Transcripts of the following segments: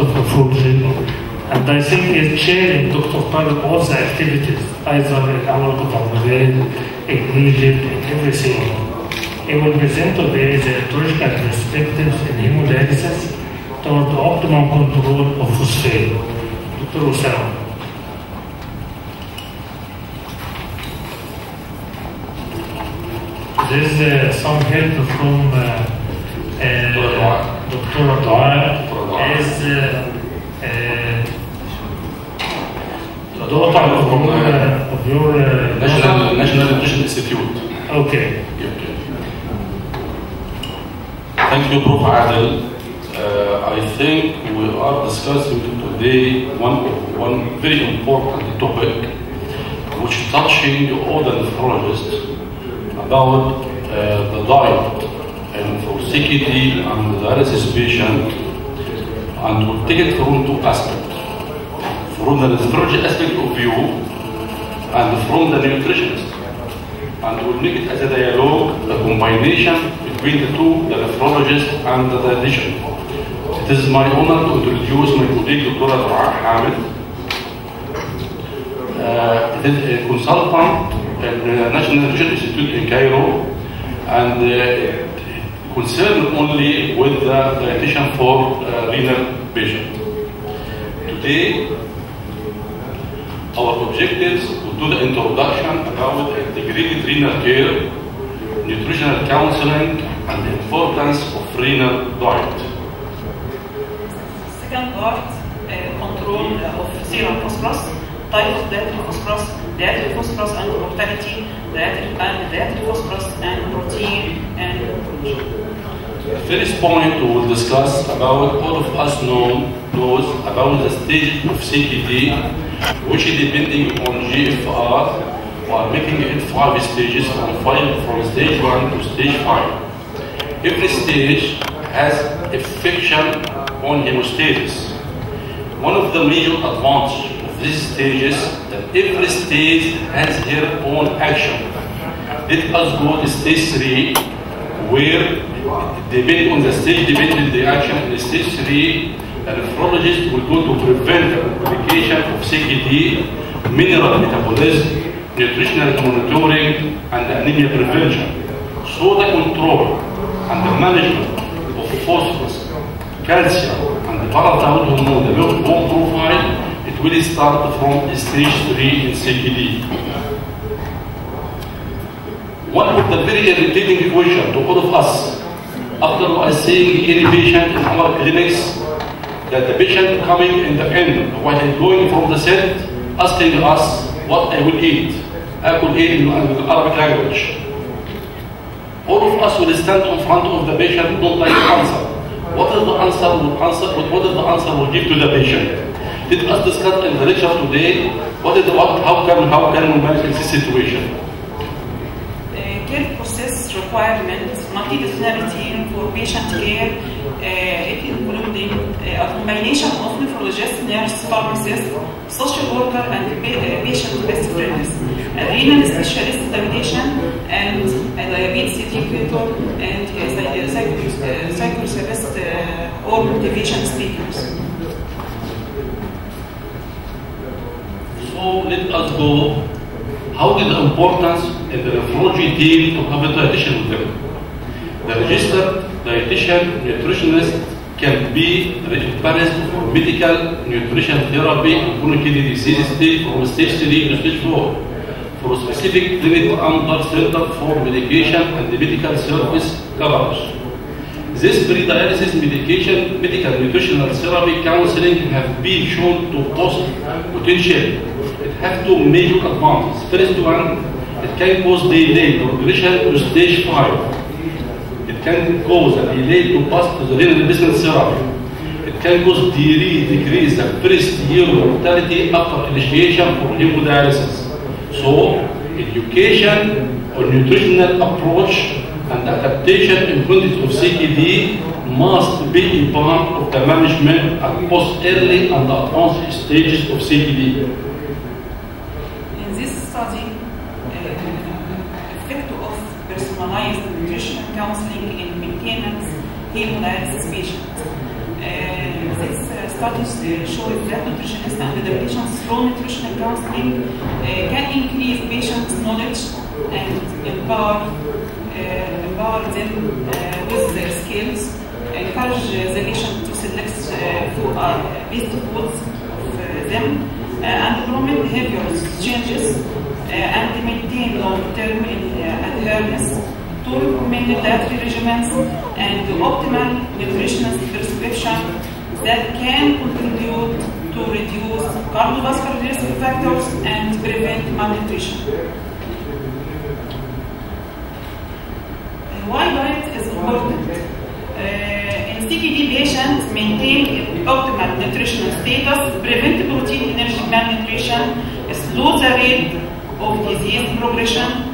And I think it's chairing Dr. Talib all the activities, either in government, in Egypt, in everything. He will present today the liturgical perspectives in hemodialysis toward the optimum control of phosphate. Dr. Osama. There's uh, some help from uh, uh, Dr. Doaa as uh, uh, daughter of your, of your National National Nutrition Institute. Okay. Thank you, Prof. Adel. Uh, I think we are discussing today one one very important topic, which is touching all the nephrologists about uh, the diet and for CKD and dialysis patient, and we'll take it from two aspects: from the nephrology aspect of view and from the nutritionist and we'll make it as a dialogue, a combination between the two, the nephrologist and the dietitian. It is my honor to introduce my colleague, Dr. Dua Hamid. Uh, a consultant at the National Nutrition Institute in Cairo and uh, concerned only with the dietitian for uh, renal patient. Today, our objectives will do the introduction about integrated renal care, nutritional counseling, and the importance of renal diet. Second part, uh, control of serum phosphorus, type of dietary phosphorus, dietary phosphorus and mortality, dietary uh, and dietary phosphorus and protein and. The first point we will discuss about all of us know knows about the stage of CKD, which is depending on GFR, we are making it five stages from five from stage one to stage five. Every stage has affection on hemostasis. One of the major advantages these stages that every stage has her own action. Let us go to stage three, where depending on the stage, depending on the action in stage three, the nephrologist will go to prevent the complication of CKD, mineral metabolism, nutritional monitoring, and anemia prevention. So the control and the management of phosphorus, calcium, and the parathyroid hormone, the milk bone profile, will start from stage three in CKD. One of the very irritating question to all of us, after I seeing any patient in our clinics, that the patient coming in the end, while going from the set, asking us what I will eat. I will eat in Arabic language. All of us will stand in front of the patient, don't like to answer. What is the answer what is the answer will give to the patient? Let us discuss in the lecture today, what is what, how can, how can we manage this situation? Uh, care process requirement, multidisciplinarity for patient care, uh, including uh, a combination of nephrologist, nurse, pharmacist, social worker, and uh, patient best friends, a renal specialist validation, and a diabetes educator, and a psych- uh, psychotherapist uh, or motivation speakers. So let us go. How did the importance in the nephrology team to have a dietitian with them? The registered dietitian nutritionist can be reimbursed for medical nutrition therapy and chronic kidney disease stage from stage 3 to stage 4 for specific clinic under Center for Medication and the Medical Service coverage. This pre-dialysis medication, medical nutritional therapy counseling have been shown to post potential. Has two major advantages. First one, it can cause delay progression to stage 5. It can cause a delay to pass to the renal replacement therapy. It can cause delay, decrease the first year mortality after initiation for hemodialysis. So, education or nutritional approach and adaptation in context of CKD must be a part of the management at both early and advanced stages of CKD. In this study, uh, effect of personalized nutrition counseling and maintenance hemodialysis patients. Uh, this uh, studies uh, show that nutritionists and the patients through nutritional counseling. Uh, can increase patients' knowledge and empower, uh, empower them uh, with their skills, encourage uh, the patient to select food, uh, best foods uh, them, and promote behaviors changes and maintain long-term adherence to recommended dietary regimens and the optimal nutritional prescription that can contribute to reduce cardiovascular risk factors and prevent malnutrition. Why diet is important? Uh, in CKD patients maintain optimal nutritional status, prevent protein energy malnutrition, slow the rate of disease progression,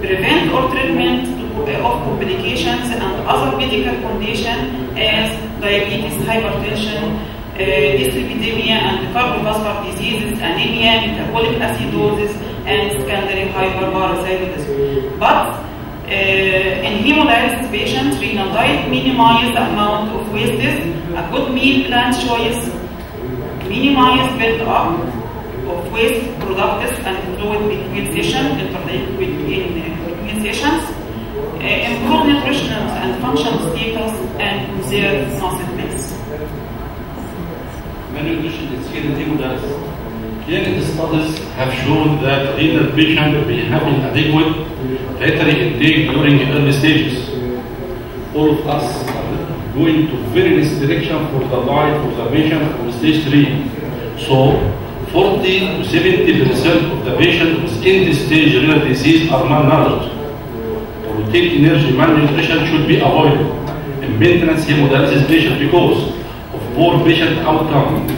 prevent or treatment of complications and other medical conditions as diabetes, hypertension, uh, dyslipidemia and cardiovascular diseases, anemia, metabolic acidosis, and secondary hyperparathyroidism. But uh, in hemodialysis patients, renal diet minimize the amount of wastes, a good meal plan choice, minimize build-up of waste products and fluid between sessions, internate between, uh, between sessions, uh, improve nutritional and functional status, and conserve muscle. Malnutrition is here in hemodialysis. Clinical studies have shown that renal patients will be having adequate dietary intake during early stages. All of us are going to very restriction for the diet for the patient from stage 3. So 40 to 70 percent of the patients with end-stage renal disease are malnourished. Protein energy malnutrition should be avoided in maintenance hemodialysis patients because of poor patient outcome.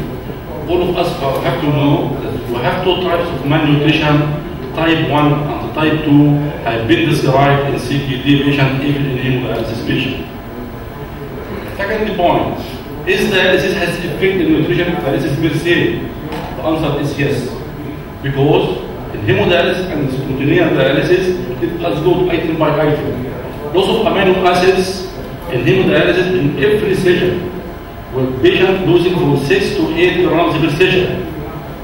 All of us have to know that we have two types of malnutrition, type 1 and type 2 have been described in CKD patient, even in hemodialysis patient. Second point, is dialysis has effect in nutrition dialysis per se? The answer is yes. Because in hemodialysis and spontaneous dialysis, it has go item by item. Loss of amino acids in hemodialysis in every session, with patient losing from 6 to 8 grams per session.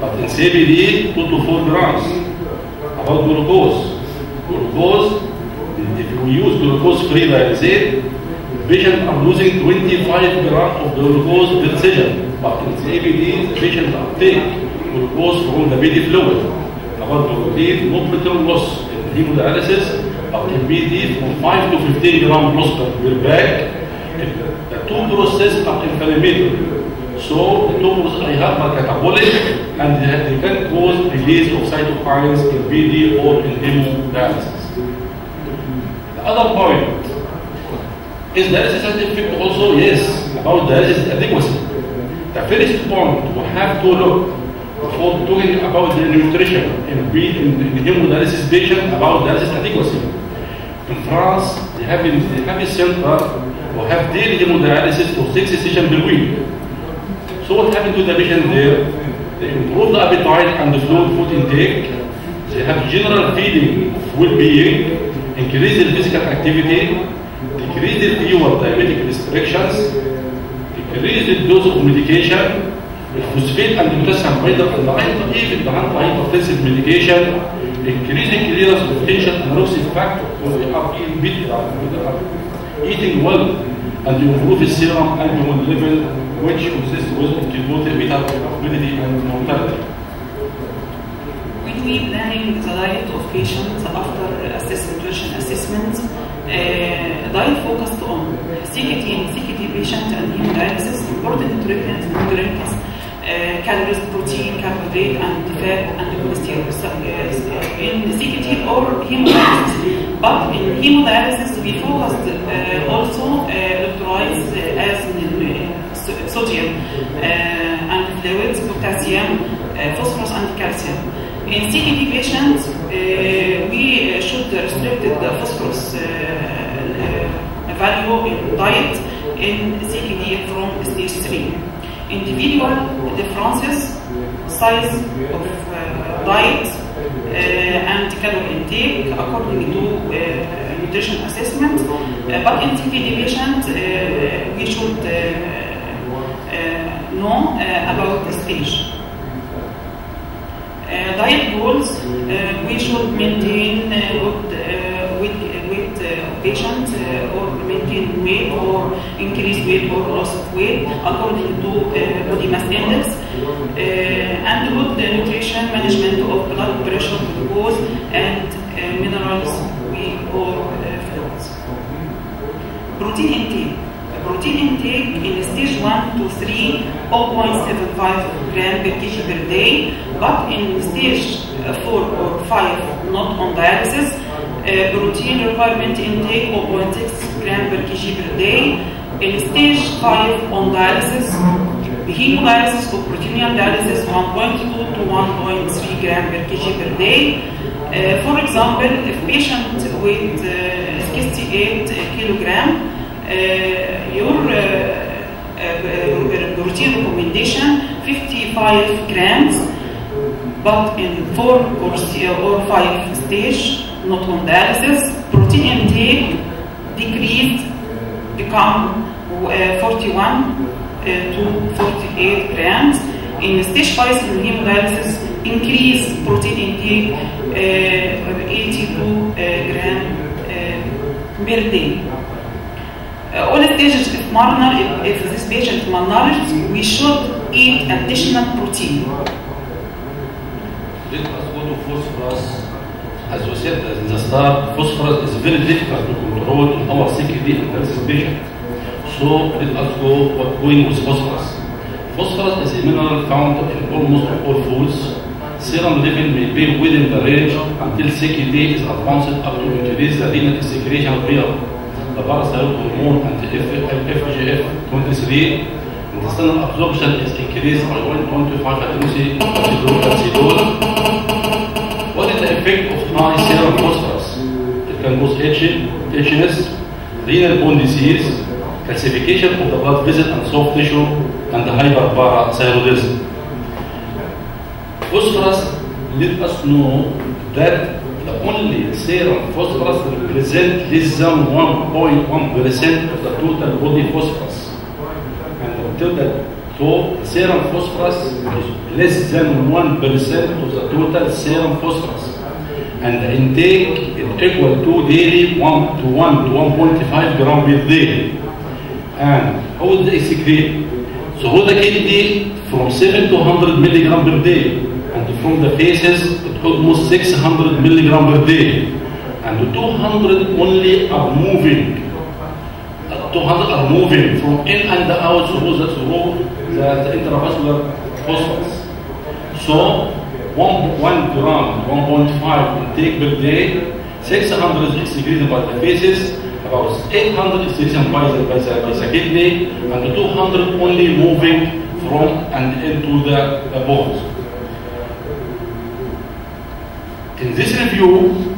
But in CBD, 2 to 4 grams. About glucose. Glucose, if we use glucose-free dialysate, patients are losing 25 grams of glucose per session. But in CBD, the patient uptake glucose from the body fluid. About glucose, no protein loss in hemodialysis, but in BD from 5 to 15 grams loss per bag. The two processes are inflammatory. So the tumors are hypercatabolic and they can cause release of cytokines in BD or in hemodialysis. The other point is dialysis has effect also, yes, about dialysis adequacy. The first point we have to look before talking about the nutrition B, in, in hemodialysis patient about dialysis adequacy. In France, they have, in, they have a center who have daily hemodialysis for six sessions per week. So what happened to the patient there? They improve the appetite and the food intake. They have general feeling of well-being, increase the physical activity, decrease the fewer diabetic restrictions, decrease the dose of medication, phosphate and potassium either in the hyper, even the hypertensive medication, increase the clearance of tension and anoxic factor when they are eating better, eating well, and improve the serum albumin level, which consists with contributed beta morbidity and mortality. When we planning the diet of patients after assess nutrition assessment, uh, diet focused on CKD and CKD patient and hemodialysis, important nutrients, nutrients uh, calories, protein, carbohydrate, and fat, and the cholesterol. So, uh, in CKD or hemodialysis. But in hemodialysis, we focused uh, also electrolytes as in, sodium and fluids, potassium, phosphorus, and calcium. In CKD patients, we uh, should restrict the phosphorus uh, uh, value in diet in CKD from stage 3 individual differences, size of uh, diet, uh, and calorie intake according to uh, nutrition assessment. but in CKD patient, we should know uh, about the stage. Uh, diet goals, uh, we should maintain uh, good uh, weight, weight uh, uh, patient or maintain weight or increase weight or loss of weight according to body mass index and good nutrition management of blood pressure, glucose and minerals we, or fluids. Protein intake. Protein intake in stage 1 to 3, 0.75 gram per kg per day, but in stage uh, 4 or 5, not on dialysis, uh, protein requirement intake 0.6 gram per kg per day. In stage 5 on dialysis, hemodialysis or peritoneal dialysis 1.2 to 1.3 gram per kg per day. Uh, for example, if patient weight uh, 68 kilogram, your uh, uh, routine recommendation 55 grams, but in 4 or, or 5 stage, not on dialysis, protein intake decreased, become uh, 41 uh, to 48 grams. In stage 5 in hemodialysis, increase protein intake uh, 82 uh, gram uh, per day. All stages if malnourished, if, this patient malnourished, we should eat additional protein. Let us go to phosphorus. As we said in the start, phosphorus is very difficult to control in our CKD and dialysis patient. So let us go what going with phosphorus. Phosphorus is a mineral found in almost all foods. Serum level may be within the range until CKD is advanced up to increase the renal secretion of اربعه سيروت هرمون عند اف اف جي اف 23 وتستنى الابزوربشن از انكريز على 1.5 فاتوسي سيدول وات ذا افكت اوف هاي سيروم فوسفورس كان بوز اتش اتشنس رينال بون ديزيز كالسيفيكيشن اوف ذا بلاد فيزيت اند سوفت تيشو اند هايبر بارا سيروليزم فوسفورس ليت اس نو ذات the only serum phosphorus represents less than 1.1% of the total body phosphorus. And until that, so the serum phosphorus is less than 1% of the total serum phosphorus. And the intake is equal to daily 1 to 1 to 1.5 gram per day. And how is they secrete? So who the kidney from 7 to 100 milligram per day. From the faces, it almost 600 milligram per day. And 200 only are moving 200 are moving from in and out through the, through the, the intravascular phosphorus. So, one, one gram, 1.5 intake per day, 600 is excreted by the faces, about 800 is excreted by the, by, the, by the kidney, and 200 only moving from and into the, the bones. In this review,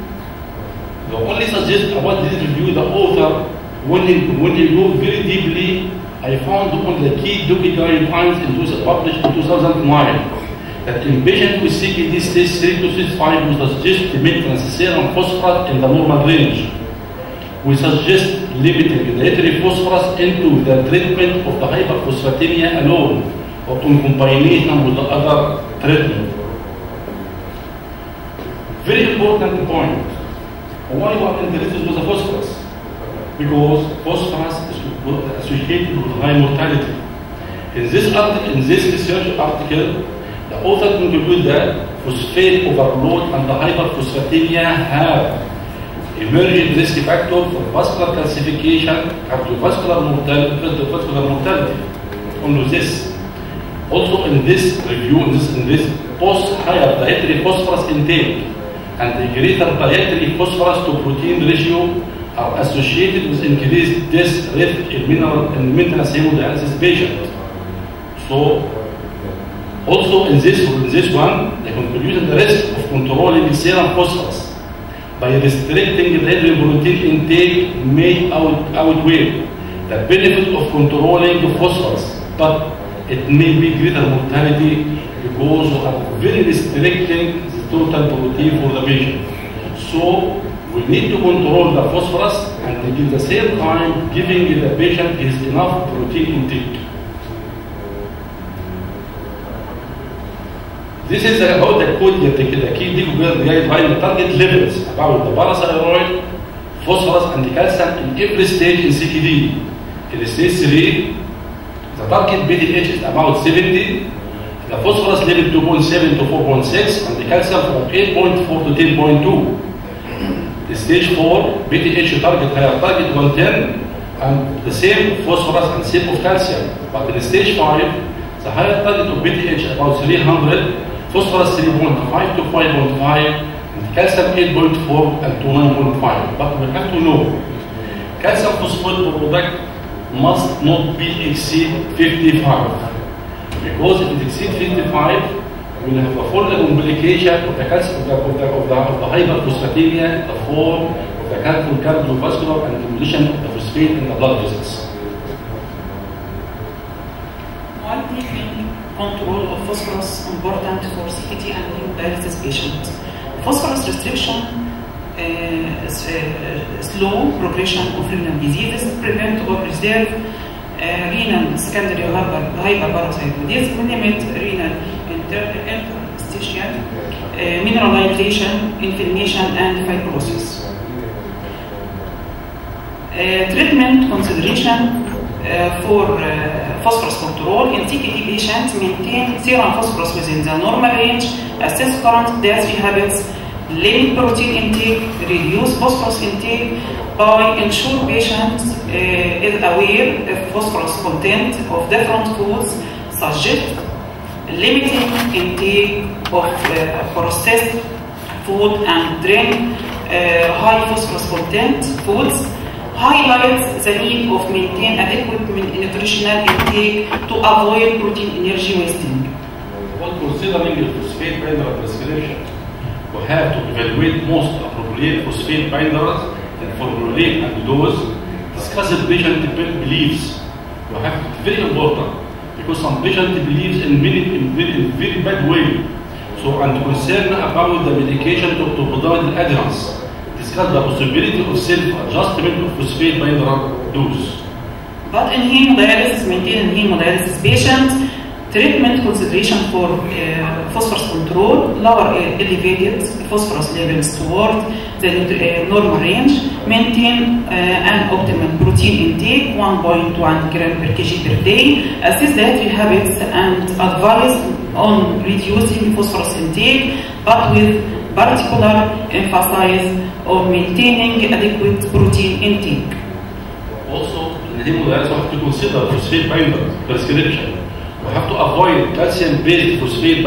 the only suggest about this review, the author when you, when you go very deeply, I found on the key documentary finds in two, published in 2009 that in patients with CKD stage 3 to stage 5 we suggest maintenance serum phosphorus in the normal range. We suggest limiting dietary phosphorus into the treatment of the hyperphosphatemia alone or in combination with the other treatment. Very important point. Why we are interested with the phosphorus? because phosphorus is associated with high mortality. In this article, in this research article, the author concluded that phosphate overload and hyperphosphatemia have emerging risk factor for vascular calcification, cardiovascular mortality, cardiovascular mortality. Only this. Also in this review, in this, in this post higher dietary phosphorus intake and the greater dietary phosphorus to protein ratio are associated with increased death rate in mineral in maintenance hemodialysis patient. So, also in this in this one, the conclusion the risk of controlling serum phosphorus by restricting the dietary protein intake may out, outweigh the benefit of controlling the phosphorus, but it may be greater mortality because of very restricting total protein for the patient. So we need to control the phosphorus and at the same time giving the patient his enough protein intake. This is about the code that the, the key guideline target levels about the parathyroid, phosphorus, and the calcium in every stage in CKD. In stage 3, the target BDH is about 70, the phosphorus level 2.7 to 4.6, and the calcium from 8.4 to 10.2. The stage 4, BDH target higher target 110, and the same phosphorus and same of calcium. But in stage 5, the higher target of BDH about 300, phosphorus 3.5 to 5.5, and calcium 8.4 and to 9.5. But we have to know, calcium phosphate product must not be exceed 55. Because it exceeds 55, we will have a full complication of the calcium of the, of the, of the, of the hyperphosphatemia, the form of the calcium cardiovascular and diminution of the phosphate in the blood vessels. Why treatment control of phosphorus important for CKD and hemodialysis patients? Phosphorus restriction uh, s- uh, slow progression of renal diseases, prevent or preserve uh, renal secondary hyper, hyperparathyroidism, limit renal inter- interstitial uh, mineralization, inflammation, and fibrosis. Uh, treatment consideration for phosphorus control in CKD patients maintain serum phosphorus within the normal range, assess current dietary habits, limit protein intake, reduce phosphorus intake by ensure patients uh, is aware of phosphorus content of different foods, suggest limiting intake of uh, processed food and drink uh, high phosphorus content foods highlights the need of maintain adequate nutritional intake to avoid protein energy wasting. While considering the phosphate prescription, we have to evaluate most appropriate phosphate binders and formulate and dose, discuss the patient beliefs. We have very important because some patient believes in very, in very, in very bad way. So, and concern about the medication to, to provide adherence. Discuss the possibility of self-adjustment of phosphate binder dose. But in hemodialysis, maintain in hemodialysis patients, treatment consideration for uh, phosphorus control, lower uh, elevated phosphorus levels toward the uh, normal range, maintain uh, an optimal protein intake, 1.1 gram per kg per day, assess dietary habits and advise on reducing phosphorus intake, but with particular emphasis on maintaining adequate protein intake. Also, in hemodialysis, have to consider phosphate binder prescription. We have to avoid calcium-based phosphate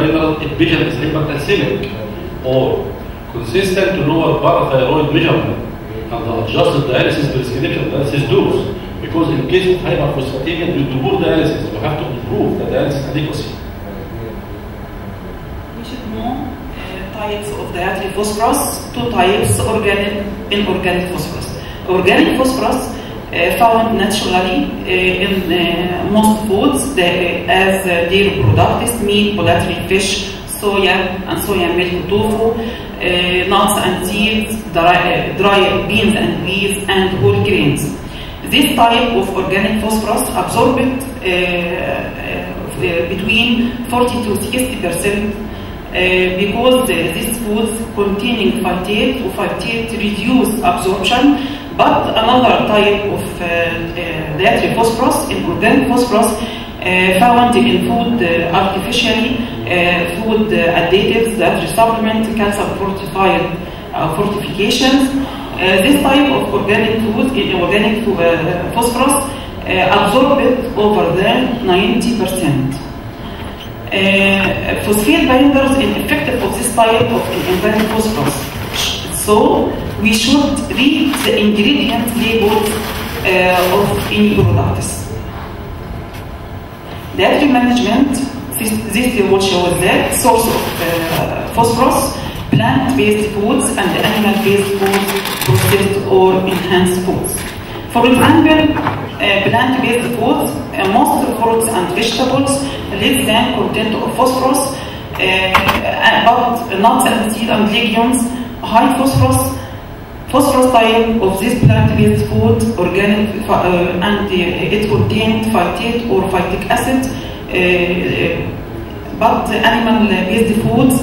patient is hypercalcemic or consistent to lower parathyroid measurement and adjust the dialysis prescription dialysis dose. Because in case of hyperphosphatemia due to poor dialysis, we have to improve the dialysis adequacy. We should know uh, types of dietary phosphorus, two types, organic inorganic phosphorus. Organic phosphorus found naturally in most foods the, as uh, dairy products, meat, poultry, fish, soya and soya milk, tofu, nuts and seeds, dry, dry beans and peas, and whole grains. This type of organic phosphorus absorbed uh, uh, between 40 to 60 percent uh, because uh, these foods containing phytate or phytate reduce absorption, but another type of uh, uh, dietary phosphorus, in organic phosphorus, uh, found in food uh, artificially, uh, food uh, additives that supplement calcium fortified uh, fortifications. Uh, this type of organic food, in organic uh, phosphorus, uh, absorbed over the 90 percent. Uh, phosphate binders ineffective of this type of inorganic phosphorus. So we should read the ingredient labels uh, of any products. Dietary management, this, this table shows that source of uh, phosphorus, plant-based foods and animal-based foods, processed or enhanced foods. For example, uh, plant-based foods, uh, most fruits and vegetables less than content of phosphorus, uh, but nuts and seeds and legumes, high phosphorus, phosphorus type of this plant-based food, organic, uh, and uh, it contained phytate or phytic acid, uh, but animal-based foods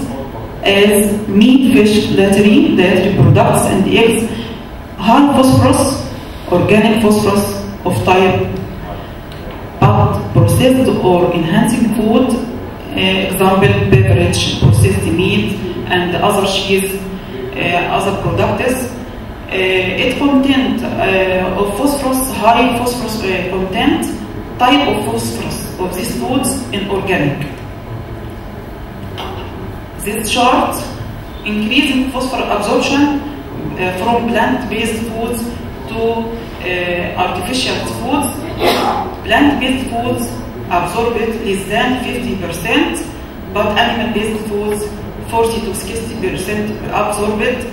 as meat, fish, dairy, dairy products, and eggs, high phosphorus, organic phosphorus of type, but processed or enhancing food, uh, example, beverage, processed meat, and other cheese, uh, other products. Uh, it uh, of phosphorus, high phosphorus content, type of phosphorus of these foods in organic. This chart increasing phosphorus absorption from plant-based foods to artificial foods. Plant-based foods absorb it less than 50%, but animal-based foods 40 to 60% absorbed.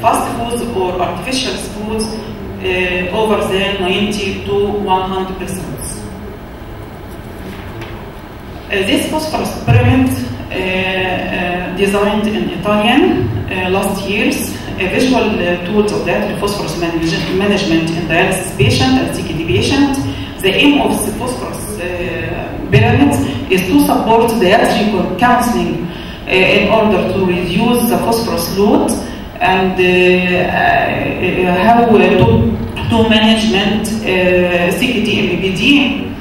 Fast foods or artificial foods uh, over than 90 to 100%. Uh, this phosphorus experiment uh, uh, designed in Italian uh, last year's a visual uh, tools of that phosphorus manage management in dialysis patient and CKD patient. The aim of the phosphorus uh, pyramid is to support the dietary counseling in order to reduce the phosphorus load and uh, uh, how to, to management uh, CKD MBD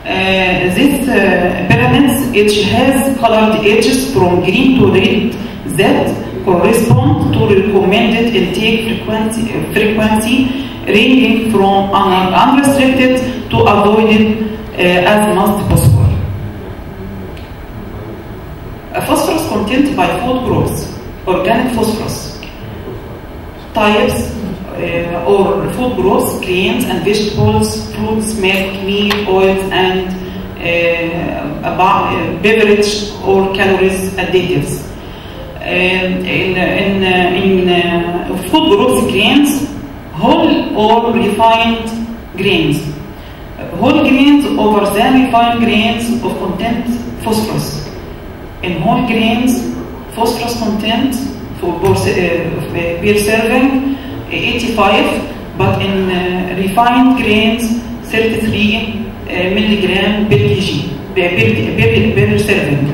uh, this uh, pyramids it has colored edges from green to red that correspond to recommended intake frequency, uh, frequency ranging from un- unrestricted to avoided uh, as much possible. A content by food groups, organic phosphorus, types uh, or food groups, grains and vegetables, fruits, milk, meat, oils, and uh, uh, beverage or calories additives. Um, in in, uh, in uh, food groups, grains, whole or refined grains. Whole grains over the refined grains of content phosphorus in whole grains, phosphorus content for beer eh, serving eh, 85, but in eh, refined grains 33 milligram per kg per serving.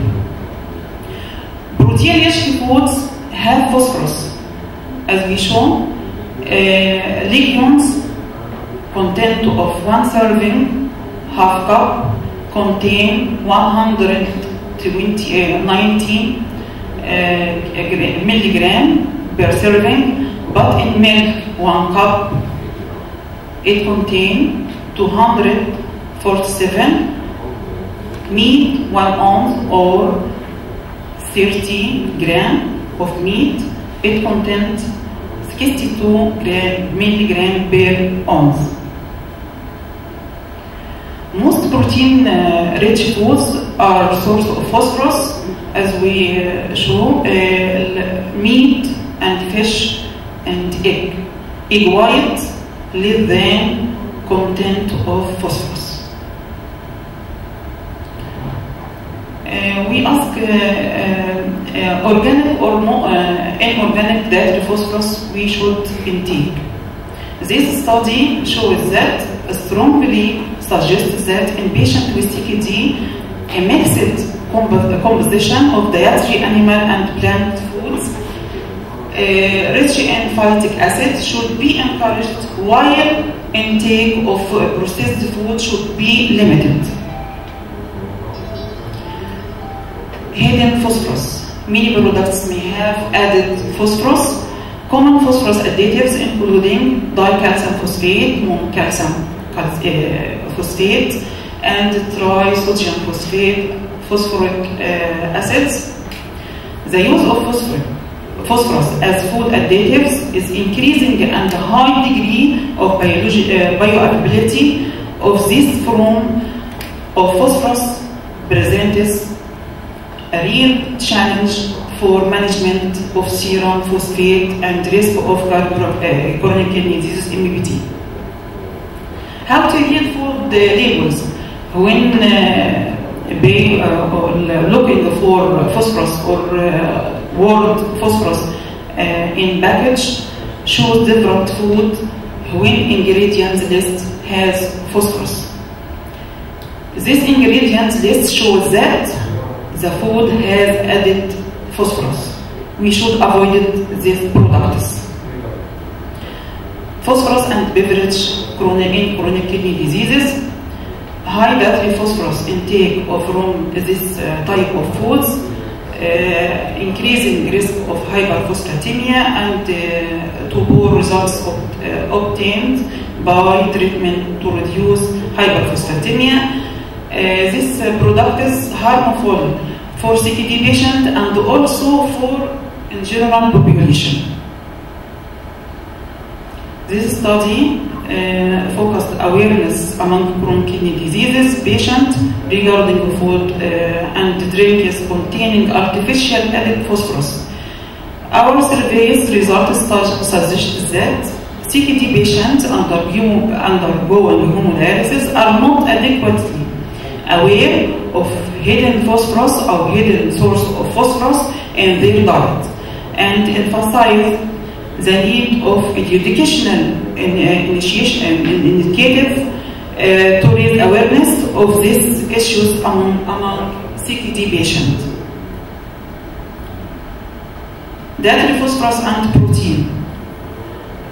Protein-rich foods have phosphorus, as we shown. Uh, legumes content of one serving half cup contain 100 20, uh, 19 uh, milligram per serving, but in milk, one cup, it contains 247, meat, one ounce or 30 gram of meat, it contains 62 gram, milligram per ounce. Most protein-rich uh, foods are source of phosphorus, as we uh, show, uh, meat and fish and egg. Egg white less than content of phosphorus. Uh, we ask uh, uh, organic or no, inorganic dietary phosphorus we should intake. This study shows that strongly suggests that in patients with CKD, a mixed compo- composition of dietary animal and plant foods uh, rich in phytic acid should be encouraged while intake of uh, processed food should be limited. Hidden phosphorus. Many products may have added phosphorus. Common phosphorus additives including dicalcium phosphate, monocalcium cal- uh, phosphate, and trisodium phosphate, phosphoric uh, acids. The use of phosphorus as food additives is increasing and a high degree of uh, bioavailability of this form of phosphorus presents a real challenge for management of serum phosphate and risk of uh, chronic kidney disease MBD. How to read food uh, labels when uh, they uh, looking for phosphorus or uh, word phosphorus in package shows different food when ingredients list has phosphorus. This ingredients list shows that the food has added phosphorus. We should avoid these products. Phosphorus and beverage chronic, chronic kidney diseases. High dietary phosphorus intake from this uh, type of foods uh, increasing risk of hyperphosphatemia and uh, to poor results ob- obtained by treatment to reduce hyperphosphatemia. This product is harmful for CKD patient and also for in general population. This study uh, focused awareness among chronic kidney diseases patients regarding food uh, and drinks containing artificial added phosphorus. Our survey's results suggest that CKD patients undergo- undergoing hemodialysis are not adequately aware of hidden phosphorus or hidden source of phosphorus in their diet and emphasize the need of educational uh, initiation uh, initiative uh, to raise awareness of these issues among, among CKD patients. Dietary phosphorus and protein.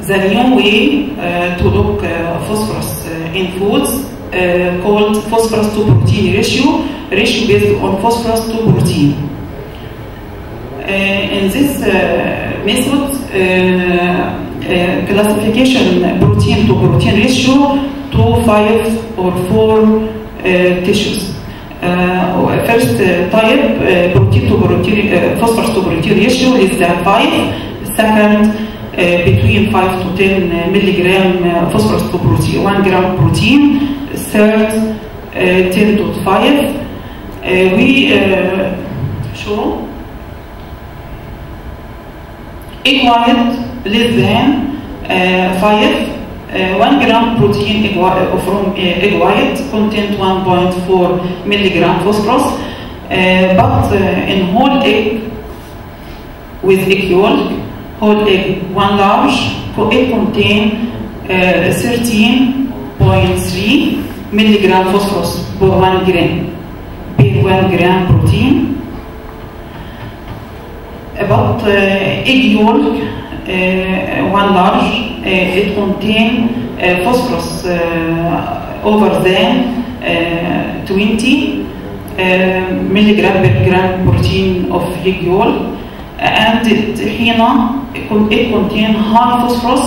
The new way uh, to look uh, phosphorus uh, in foods uh, called phosphorus to protein ratio, ratio based on phosphorus to protein. In this method, classification protein to protein ratio to five or four uh, tissues. Uh, first uh, type, uh, protein to protein, uh, phosphorus to protein ratio is uh, 5. Second, uh, between 5 to 10 uh, milligram uh, phosphorus to protein, 1 gram protein. Third, uh, 10 to 5. Uh, we uh, show white less than uh, 5 uh, 1 gram protein uh, from uh, egg white contains 1.4 milligram phosphorus uh, but uh, in whole egg with egg yolk whole egg one large it contain uh, 13.3 milligram phosphorus per 1 gram per 1 gram protein about uh, egg yolk, uh, one large, uh, it contain uh, phosphorus uh, over than uh, 20 uh, milligram per gram protein of egg yolk, and it, هنا it con- it contain high phosphorus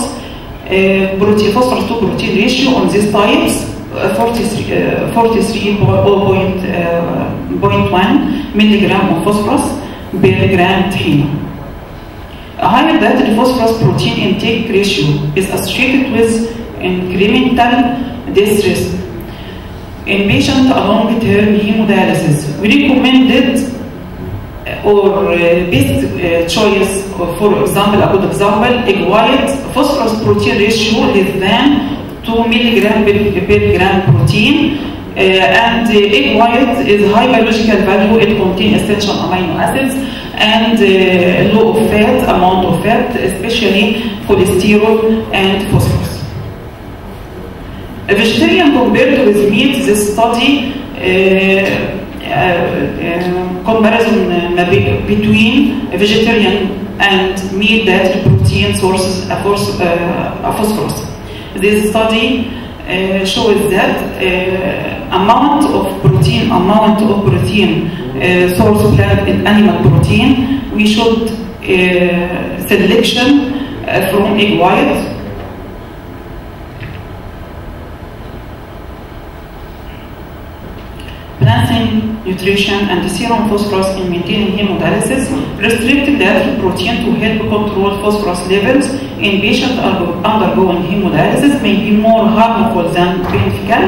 uh, protein, phosphorus to protein ratio on these types. uh, 43, uh, 43.1 milligram of phosphorus per gram tahina. A higher dietary phosphorus protein intake ratio is associated with incremental distress. In patients along term hemodialysis, we recommended uh, or uh, best uh, choice, uh, for example, a good example, egg white phosphorus protein ratio less than 2 milligram per, per gram protein. Uh, and uh, egg white is high biological value, it contains essential amino acids and uh, low of fat, amount of fat, especially cholesterol and phosphorus. A vegetarian compared with meat, this study uh, uh, comparison between a vegetarian and meat that protein sources a phosphorus. This study uh, shows that uh, amount of protein, amount of protein uh, source plant and animal protein, we should selection from egg white balancing nutrition and the serum phosphorus in maintaining hemodialysis, restricted dietary protein to help control phosphorus levels in patients undergo- undergoing hemodialysis may be more harmful than beneficial.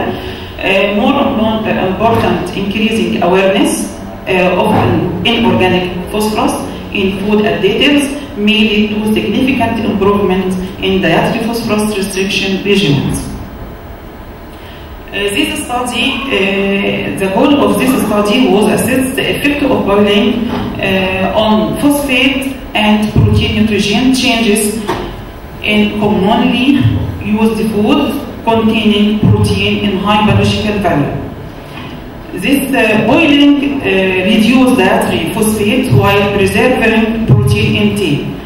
Uh, more uh, important, increasing awareness uh, of inorganic phosphorus in food additives may lead to significant improvement in dietary phosphorus restriction regimens. Uh, this study, uh, the goal of this study was assess the effect of boiling uh, on phosphate and protein nutrition changes in commonly used food containing protein in high biological value. This uh, boiling uh, reduces dietary phosphate while preserving protein intake.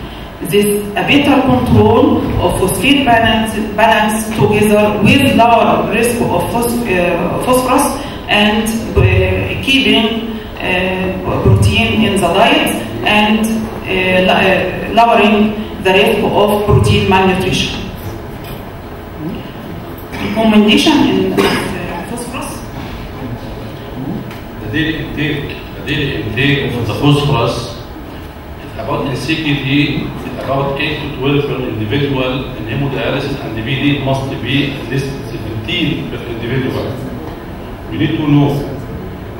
This a better control of phosphate balance, balance together with lower risk of uh, phosphorus and uh, keeping uh, protein in the diet and lowering the risk of protein malnutrition. Recommendation in phosphorus The daily intake, the daily intake of the phosphorus about NCKT, is about 8 to 12 per individual in hemodialysis and the BD must be at least 17 per individual. We need to know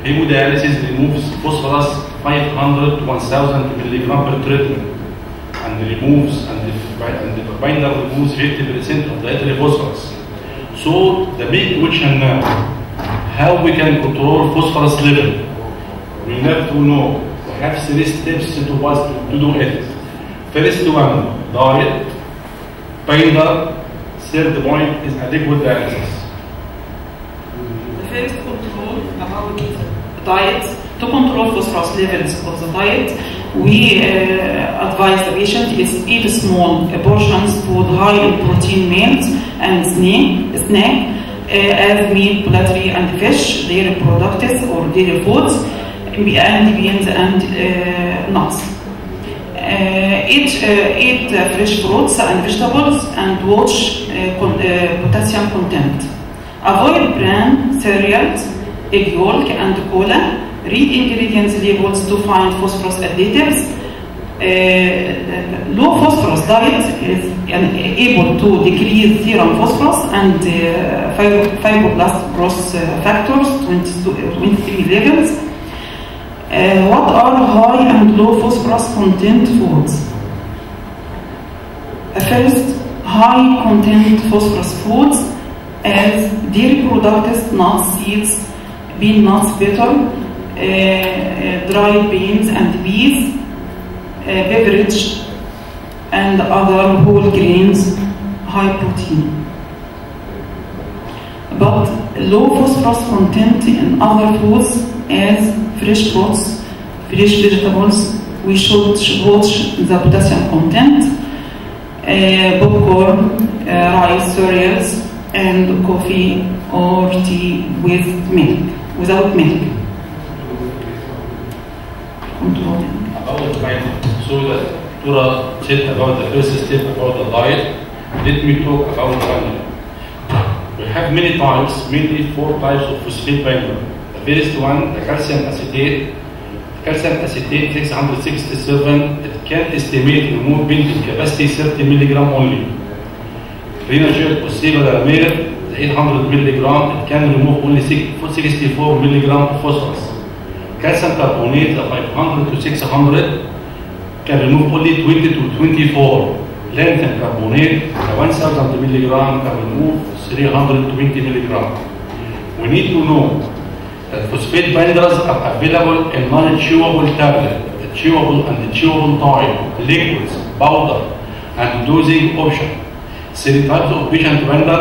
hemodialysis removes phosphorus 500 to 1000 milligram per treatment and removes and the, and the binder removes 50% of the dietary phosphorus. So the big question now, how we can control phosphorus level. We have to know, have three steps to, was to, do it. First one, diet. Binder. Third point is adequate dialysis. The first control about diet to control phosphorus levels of the diet, we uh, advise the patient is eat small portions food high in protein meals and snack, snack uh, as meat, poultry and fish, dairy products or dairy foods, and beans and uh, nuts. Uh, eat, uh, eat fresh fruits and vegetables and watch potassium content. Avoid bran, cereals, egg yolk, and cola. Read ingredients labels to find phosphorus additives. Uh, low phosphorus diet is able to decrease serum phosphorus and uh, fibroblast growth factors, 22 23 levels. Uh, what are high and low phosphorus content foods? Uh, First, high content phosphorus foods as dairy products, nuts, seeds, bean nuts, butter, uh, uh, dried beans and peas, beverage, and other whole grains, high protein. But low phosphorus content in other foods as fresh fruits, fresh vegetables, we should watch the potassium content, uh, popcorn, uh, rice, cereals, and coffee or tea with milk, without milk. About diet. So that Tura said about the first step about the diet. Let me talk about the binder. We have many types, mainly four types of phosphate binder. First one, the calcium acetate. Calcium acetate 667, it can estimate remove binding capacity 30 milligram only. Renagel the 800 milligram, it can remove only six- 64 milligram of phosphorus. Calcium carbonate, the 500 to 600, can remove only 20 to 24. Lanthanum carbonate, the 1000 milligram, can remove 320 milligram. We need to know phosphate binders are available in non-chewable tablet, the chewable and the chewable type, liquids, powder, and dosing option. Three types of patient binder,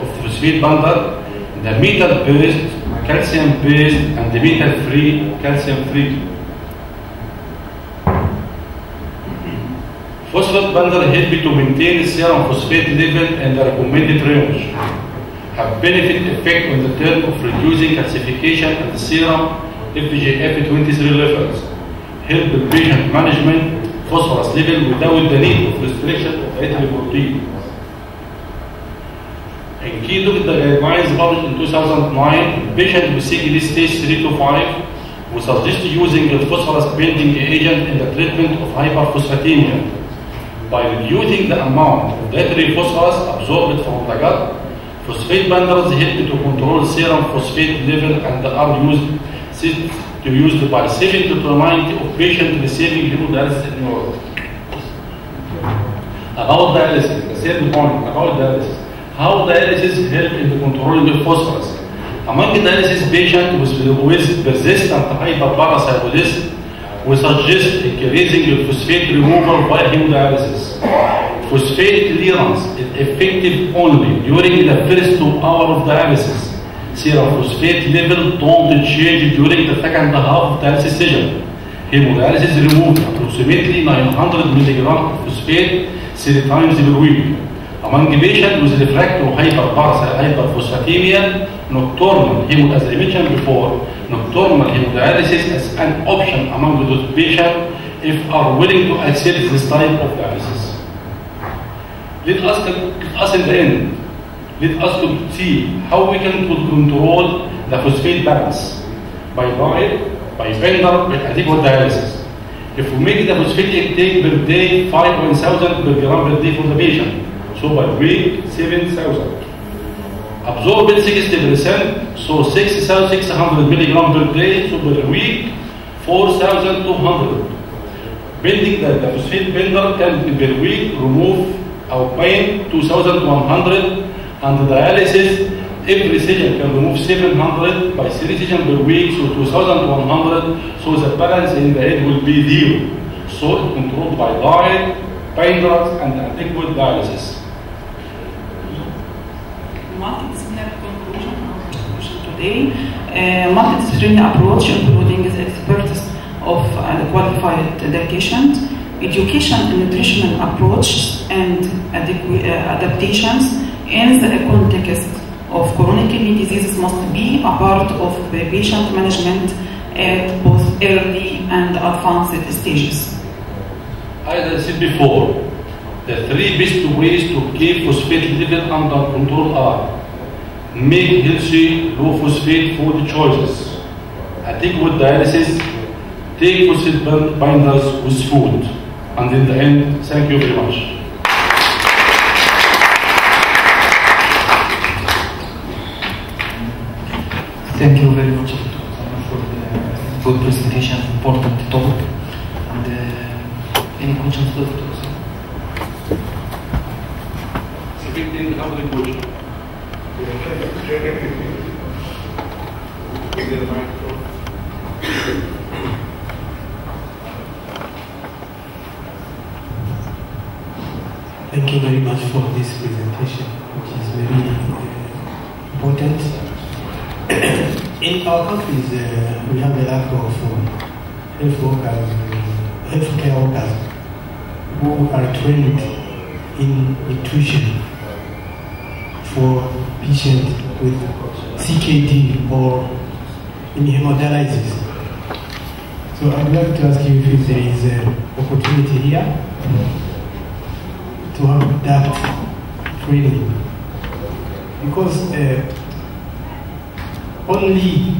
of phosphate binder, the metal-based, calcium-based, and the metal-free, calcium-free. Phosphate binder help to maintain serum phosphate level in the recommended range. Have benefit effect on the term of reducing calcification and the serum FGF23 levels. Help the patient management phosphorus level without the need of restriction of dietary protein. In KDIGO guidelines published in 2009, patient with CKD stage 3 to 5 we suggest using a phosphorus binding agent in the treatment of hyperphosphatemia by reducing the amount of dietary phosphorus absorbed from the gut. Phosphate binders help to control serum phosphate level and are used to used by 70 to 90 of patients receiving hemodialysis in Europe. About dialysis, the third point about dialysis. How dialysis help in the controlling of phosphorus? Among dialysis patients with, with persistent hyperparathyroidism, we suggest increasing the phosphate removal by hemodialysis. Phosphate clearance is effective only during the first two hours of dialysis. serum phosphate level don't change during the second half dialysis session. Hemodialysis removed approximately 900 milligram of phosphate three times per week. Among patients with refractory hyperphosphatemia, nocturnal hemo, as I mentioned before, nocturnal hemodialysis is an option among those patients if are willing to accept this type of dialysis. Let us, us in the end, let us to see how we can control the phosphate balance by diet, by binder, by adequate dialysis. If we make the phosphate intake per day 5,000 per gram per day for the patient, so by week 7,000. Absorbed 60%, so 6,600 milligram per day, so per week 4,200. Bending the, the phosphate binder can per week remove our pain 2,100 and dialysis every session can remove 700 by three sessions per week, so 2,100. So the balance in the head will be zero. So it's controlled by diet, pain drugs, and adequate dialysis. multidisciplinary conclusion or conclusion today. Uh, multidisciplinary approach including the expertise of uh, qualified dietitians, education and nutritional approach and uh, adaptations in the context of chronic kidney diseases must be a part of the patient management at both early and advanced stages. As I said before, the three best ways to keep phosphate level under control are make healthy low phosphate food choices, adequate dialysis, take phosphate binders with food. And in the end, thank you very much. Thank you very much for the good presentation, important topic. And uh, any questions, Dr. Osama? Speaking of the question. Thank you very much for this presentation, which is very uh, important. In our countries, uh, we have a lack of uh, health workers, uh, healthcare workers who are trained in nutrition for patients with CKD or in hemodialysis. So I would like to ask you if there is an opportunity here to have that training because uh, only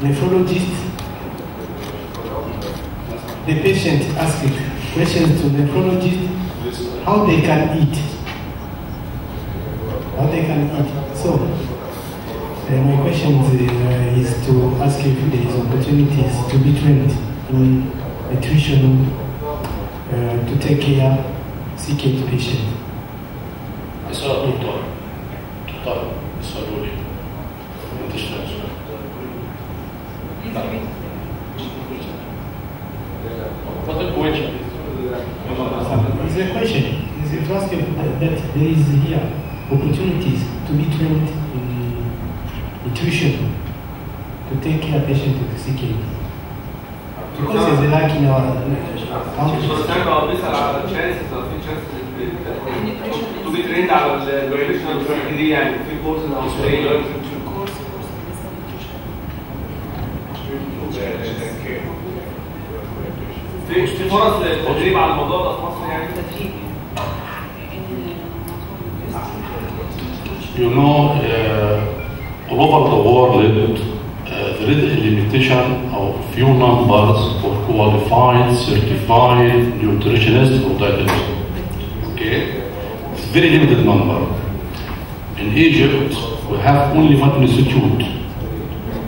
nephrologists the patient ask questions to nephrologist how they can eat. How they can eat. So uh, my question is, uh, is to ask if there is opportunities to be trained in nutrition uh, to take care si kept patient. I saw a doctor. Doctor, I saw a doctor. What a question. It's a question. It's a question that there is here opportunities to be trained in nutrition to take care of patients to sick. Because they like in our country. So thank God, these are chances of chances to be trained our graduation of degree and few courses of training. في في فرص للتدريب على الموضوع ده في مصر يعني You know, uh, over the world, limitation of few numbers of qualified, certified nutritionists or dietitians. Okay? It's very limited number. In Egypt, we have only one institute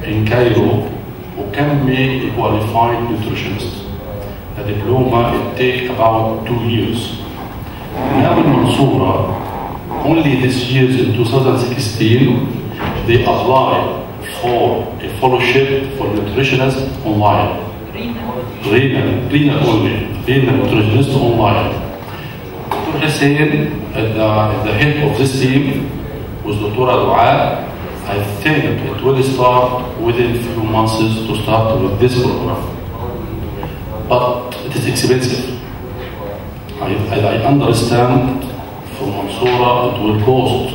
in Cairo who can make a qualified nutritionist. The diploma, it takes about two years. Now in Mansoura, only this year in 2016, they apply for a fellowship for nutritionists online. Renal, renal only, renal nutritionist online. Dr. Hussein, the, the head of this team, was Dr. Doaa, I think it will start within few months to start with this program. But it is expensive. I, I, I understand from Mansoura it will cost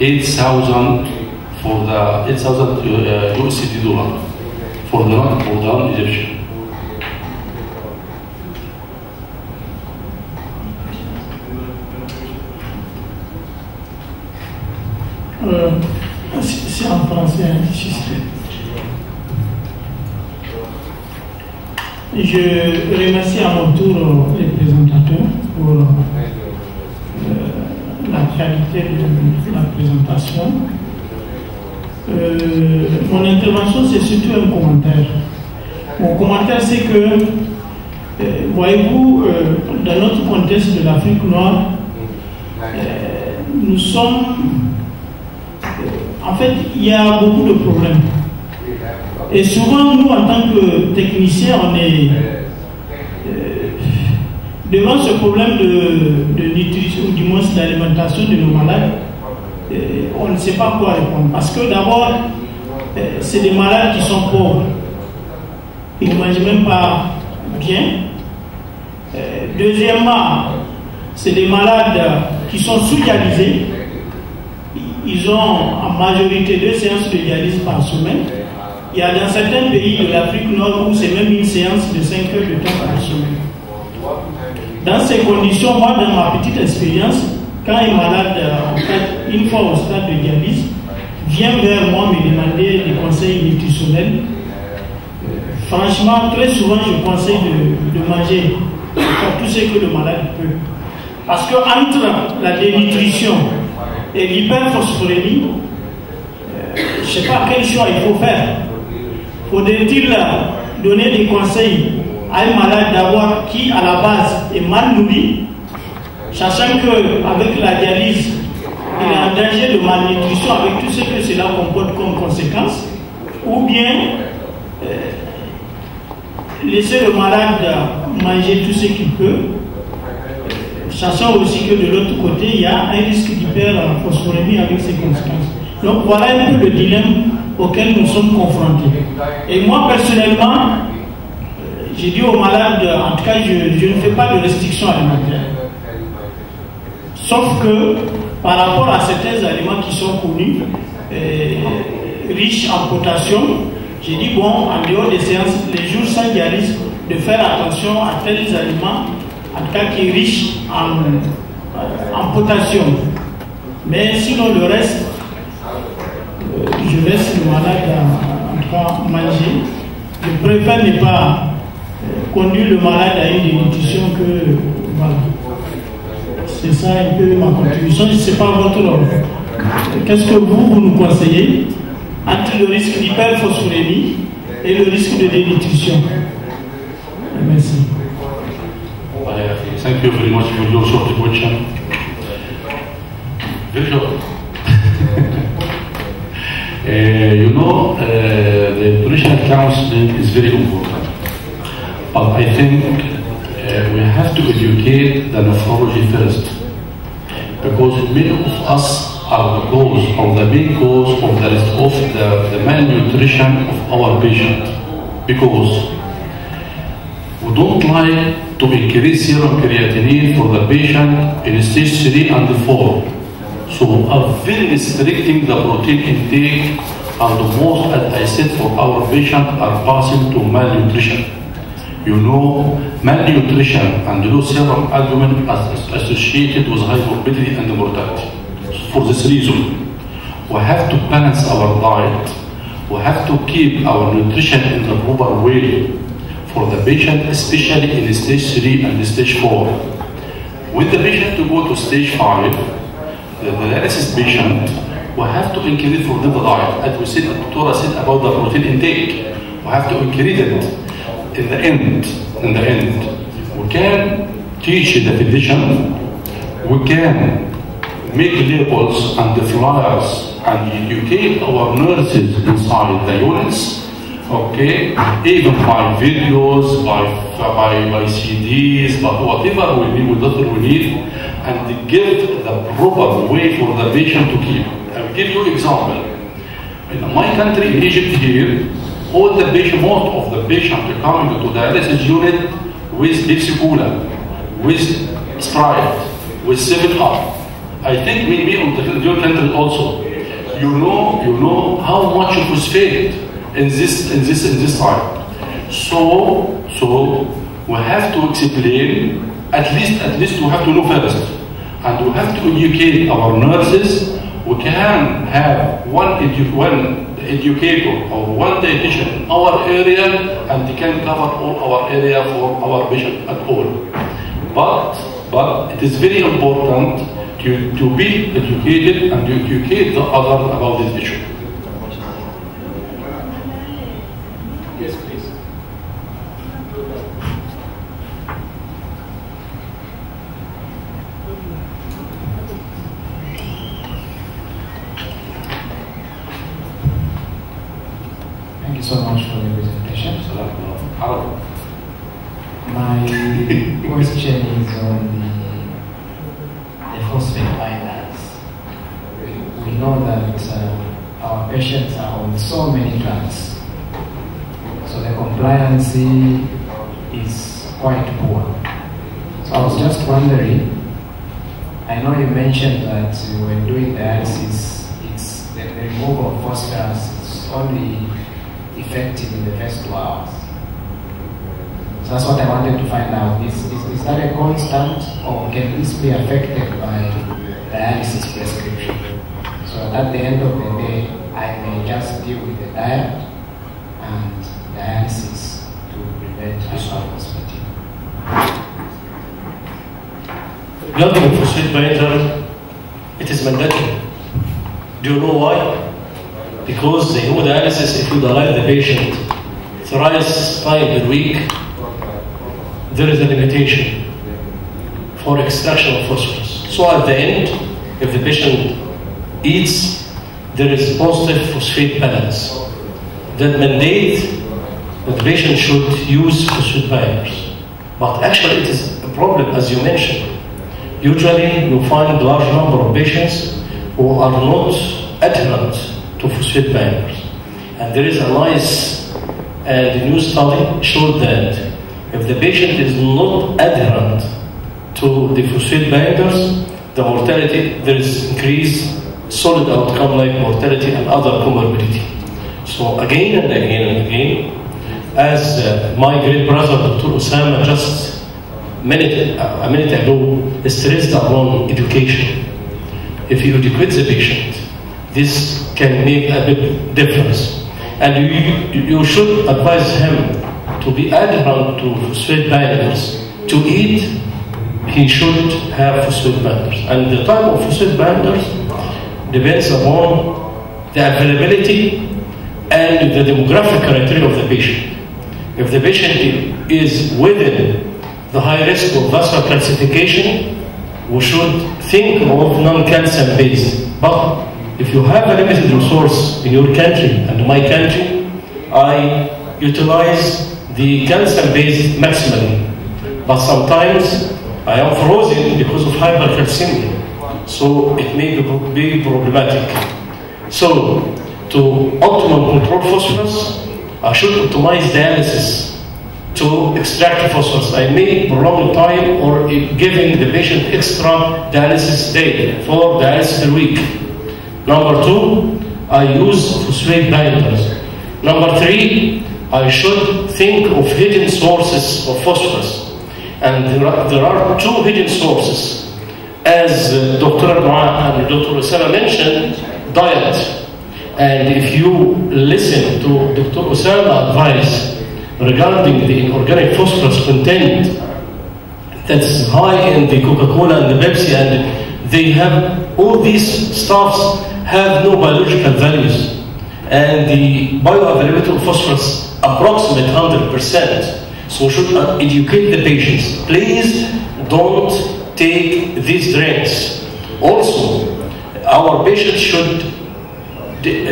8,000 for the 8,000 uh, USD dollar for the non for the non-Egyptian. Euh, c'est en français, je remercie à mon tour les présentateurs pour euh, la qualité de la présentation. Euh, mon intervention, c'est surtout un commentaire. Mon commentaire, c'est que, euh, voyez-vous, euh, dans notre contexte de l'Afrique noire, nous sommes en fait, il y a beaucoup de problèmes. Et souvent, nous, en tant que techniciens, on est devant ce problème de, de nutrition, ou du moins d'alimentation de nos malades. Euh, on ne sait pas quoi répondre. Parce que d'abord, euh, c'est des malades qui sont pauvres. Ils ne mangent même pas bien. Euh, deuxièmement, c'est des malades qui sont sous-dialysés ils ont en majorité deux séances de dialyse par semaine. Il y a dans certains pays de l'Afrique Nord où c'est même une séance de 5 heures de temps par semaine. Dans ces conditions, moi, dans ma petite expérience, quand un malade, en fait, une fois au stade de dialyse, vient vers moi me demander des conseils nutritionnels, euh, franchement, très souvent, je conseille de, manger pour tout ce que le malade peut. Parce que entre la dénutrition et l'hyperphosphorémie, euh, je ne sais pas quel choix il faut faire. Faudrait-il donner des conseils à un malade d'avoir qui, à la base, est mal nourri, sachant qu'avec la dialyse, il est en danger de malnutrition avec tout ce que cela comporte comme conséquence, ou bien euh, laisser le malade manger tout ce qu'il peut, sachant aussi que de l'autre côté, il y a un risque d'hyperphosphorémie avec ses conséquences. Donc voilà un peu le dilemme auquel nous sommes confrontés. Et moi, personnellement, euh, j'ai dit aux malades, en tout cas, je, je ne fais pas de restrictions alimentaires. Sauf que par rapport à certains aliments qui sont connus, euh, riches en potassium, j'ai dit, bon, en dehors des séances, les jours sans dialyse, de faire attention à tels aliments en tout cas qui est riche en, en potassium. Mais sinon le reste, euh, je laisse le malade en, tout manger. Je préfère ne pas euh, conduire le malade à une dénutrition que voilà. C'est ça un peu ma contribution. Je ne sais pas votre Qu'est-ce que vous, vous nous conseillez entre le risque d'hyperphosphorémie et le risque de dénutrition Merci. Thank you very much for your short question. Very short. Uh, you know, uh, the nutritional counseling is very important. But I think uh, we have to educate the nephrology first. Because many of us are the cause or the main cause of the, of the, the malnutrition of our patient. Because we don't like to increase serum creatinine for the patient in stage 3 and 4. So we are very restricting the protein intake and most, as I said, for our patient are passing to malnutrition. You know, malnutrition and low serum albumin associated with high morbidity and mortality. For this reason, we have to balance our diet. We have to keep our nutrition in the proper way for the patient, especially in stage 3 and stage 4. With the patient to go to stage 5, the dialysis patient, we have to increase for the diet. As we said, Dr. said about the protein intake, we have to increase it. In the end, in the end, we can teach the physician, we can make labels and flyers and educate our nurses inside the units okay, even by videos, by, by, by CDs, but whatever we need, whatever we need, and give the proper way for the patient to keep. I'll give you an example. In my country, in Egypt here, all the patient, of the patient coming to dialysis unit with Pepsi with Sprite, with Seven Up. I think maybe on the, your country also. You know, you know how much phosphate in this in this in this time. So so we have to explain at least at least we have to know first, and we have to educate our nurses. We can have one one educator or one dietitian in our area, and they can cover all our area for our patient at all. But but it is very important to, to be educated and to educate the others about this issue. Yes, please. Thank you so much for the presentation. Arab. My question is on the, the phosphate binders. We, know that uh, our patients are on so many drugs, so the compliance is quite poor. So I was just wondering, I know you mentioned that when doing dialysis, it's the, the removal of phosphorus is only effective in the first two hours. So that's what I wanted to find out. Is, is, is that a constant or can this be affected by dialysis prescription? So at the end of the day, I may just deal with the diet and dialysis to prevent hyperphosphatemia. Regarding the phosphate binder, it is mandatory. Do you know why? Because the hemodialysis, if you dialyze the patient thrice time per week, there is a limitation for extraction of phosphorus. So at the end, if the patient eats, there is positive phosphate balance that mandate that the patient should use phosphate binders. But actually, it is a problem, as you mentioned. Usually, you find large number of patients who are not adherent to phosphate binders. And there is a nice and new study showed that if the patient is not adherent to the phosphate binders, the mortality, there is increased solid outcome like mortality and other comorbidity. So again and again and again, as uh, my great brother Dr. Osama just minute, uh, a minute ago stressed upon education. If you educate the patient, this can make a big difference. And you, you should advise him to be adherent to phosphate binders. To eat, he should have phosphate binders. And the type of phosphate binders depends upon the availability and the demographic criteria of the patient. If the patient is within the high risk of vascular calcification, we should think of non-calcium based. But if you have a limited resource in your country and my country, I utilize the calcium based maximally. But sometimes I am frozen because of hypercalcemia. So it may be problematic. So to optimum control phosphorus, I should optimize dialysis to extract phosphorus. I may prolong time or giving the patient extra dialysis day for dialysis week. Number two, I use phosphate binders. Number three, I should think of hidden sources of phosphorus. And there are, there are two hidden sources. As uh, Dr. Doaa and Dr. Osama mentioned, diet. And if you listen to Dr. Osama advice regarding the inorganic phosphorus content that's high in the Coca-Cola and the Pepsi, and they have all these stuffs have no biological values. And the bioavailability of phosphorus approximate 100%. So we should educate the patients. Please don't take these drinks. Also, our patients should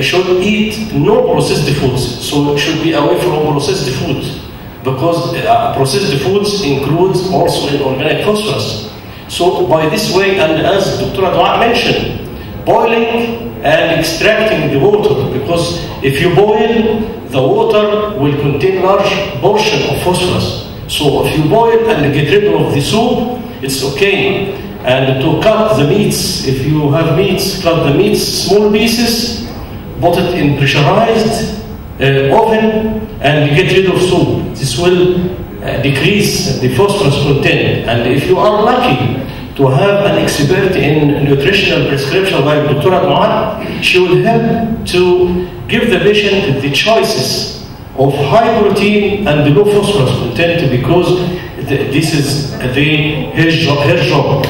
should eat no processed foods. So should be away from processed foods because uh, processed foods includes also inorganic phosphorus. So by this way, and as Dr. Doaa mentioned, boiling and extracting the water because if you boil, the water will contain large portion of phosphorus. So if you boil and get rid of the soup, it's okay. And to cut the meats, if you have meats, cut the meats small pieces, put it in pressurized uh, oven and get rid of soup. This will uh, decrease the phosphorus content. And if you are lucky to have an expert in nutritional prescription like Dr. Muad, she will help to give the patient the choices of high protein and low phosphorus content because th- this is the her job, her job.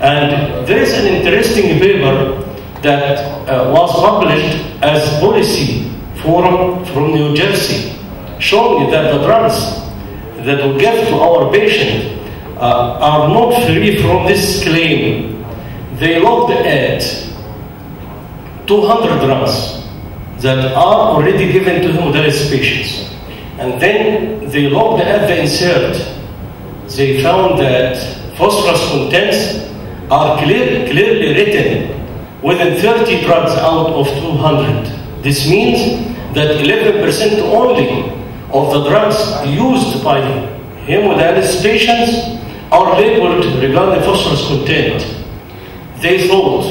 And there is an interesting paper that uh, was published as policy forum from New Jersey, showing that the drugs that we give to our patient uh, are not free from this claim. They looked at 200 drugs that are already given to hemodialysis patients. And then they looked at the insert. They found that phosphorus contents are clear, clearly written within 30 drugs out of 200. This means that 11% only of the drugs used by hemodialysis patients are labeled regarding phosphorus content. They thought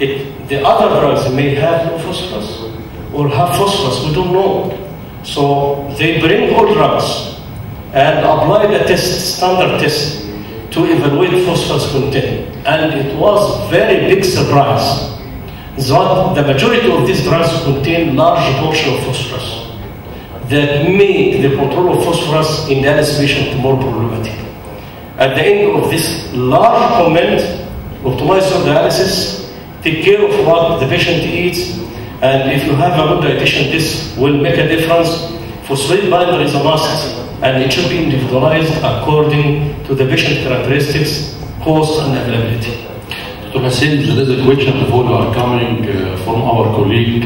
it, the other drugs may have phosphorus or have phosphorus, we don't know. So they bring all drugs and apply the test, standard test, to evaluate phosphorus content. And it was very big surprise that the majority of these drugs contain large portion of phosphorus that make the control of phosphorus in the patient more problematic. At the end of this large comment, optimize your dialysis, take care of what the patient eats, and if you have a good dietitian, this will make a difference. Phosphate binder is a must, and it should be individualized according to the patient characteristics, cost, and availability. Dr. Hussein, there is a question before you are coming uh, from our colleague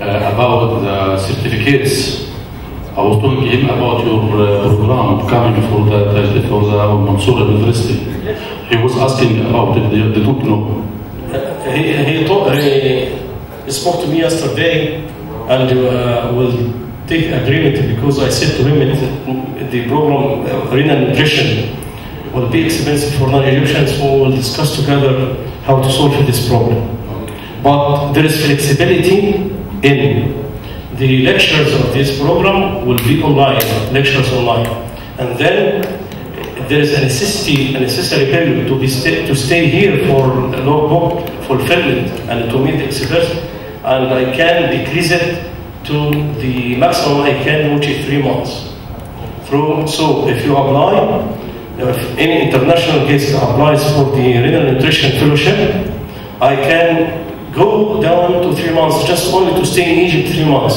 uh, about the certificates. I was talking to him about your program coming for the, for the Mansoura University. He was asking about it, they, they don't know. he, he, told, he spoke to me yesterday and uh, will take agreement because I said to him that the program uh, renal nutrition will be expensive for non-Egyptians, so we'll discuss together how to solve this problem. But there is flexibility in the lectures of this program will be online, lectures online. And then uh, there is a necessity, a necessary period to, be stay, to stay here for logbook fulfillment and to meet experts, and I can decrease it to the maximum I can, which is three months. Through, so if you apply, if any international guest applies for the renal nutrition fellowship, I can go down to three months, just only to stay in Egypt three months.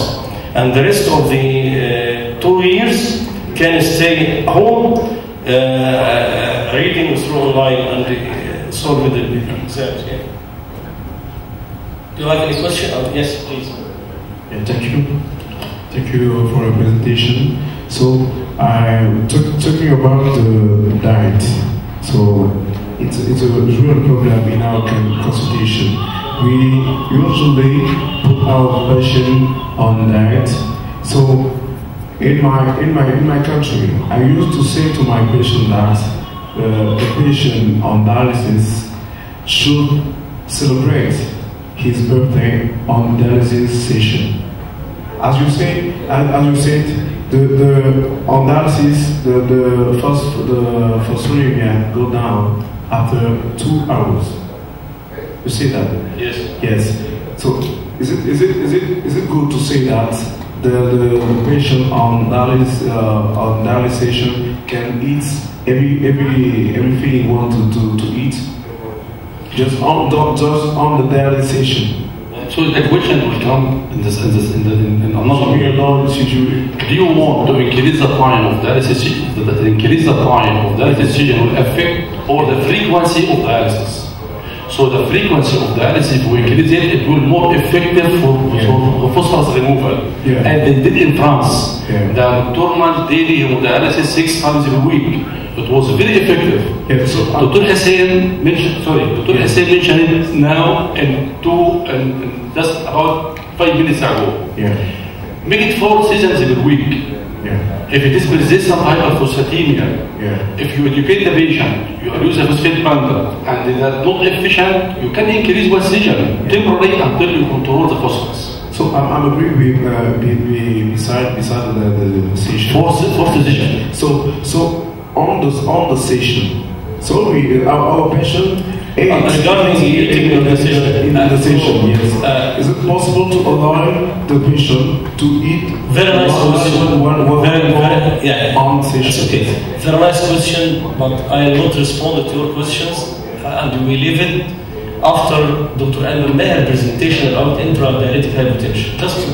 And the rest of the uh, two years can stay home, uh, uh, reading through online and uh, solving the exams. Yeah. Do you have any question? Oh, yes, please. Yeah, thank you. Thank you for your presentation. So, I'm talk, talking about the diet. So, it's, it's a real problem in our con- consultation. We usually put our patient on that. So, in my in my in my country, I used to say to my patient that uh, the patient on dialysis should celebrate his birthday on dialysis session. As you say, as, as you said, the, the on dialysis the the first the phosphatemia go down after two hours. You see that? Yes. Yes. So is it is it is it is it good to say that the the, patient on dialysis uh, on dialysis can eat every every everything he want to, to, to eat? Just on just on the dialysis. So the question will come in this in this in, the, in, in another you. Do you want to increase the time of dialysis? The increase the time of dialysis will affect or the frequency of dialysis. So the frequency of dialysis, we increase it, it will more effective for, for phosphorus removal. Yeah. And they did in France. Yeah. The nocturnal daily hemodialysis six times a week. It was very effective. Yeah, so Dr. Hussein mentioned, sorry, Dr. Hussein mentioned it now in two, and and just about five minutes ago. yeah, Make it four sessions per week. yeah, If it is persistent hyperphosphatemia, yeah. if you educate the patient, you use a phosphate binder, and they are not efficient, you can increase one session temporarily until you control the phosphorus. So I'm, I'm agreeing with uh, be, beside beside the, the, the station. Fourth, fourth decision. So so on the on the station. So we our, our patient. Regarding the in, eating in, of the station, in the station, uh, yes. uh, Is it possible to allow the patient to eat Very nice question. one, one, Very, very, yeah. on? That's okay. Very nice question, but I will not respond to your questions, uh, and we leave it after Dr. Ayman Meher presentation about intradialytic hypertension. Just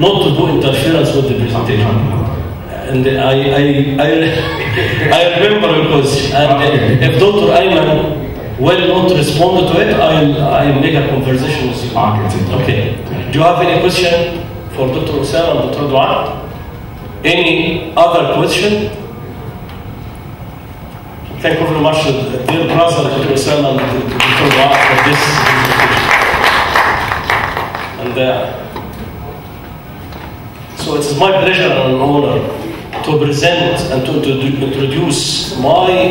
not to do interference with the presentation. And I, I, I, I remember question. And if Dr. Ayman will not respond to it, I'll, I'll make a conversation with you. Okay. Do you have any question for Dr. Osama and Dr. Doaa? Any other question? Thank you very much, dear brother, Dr. Osama and Dr. Doaa, for this. And uh, so it is my pleasure and honor to present and to, to, to introduce my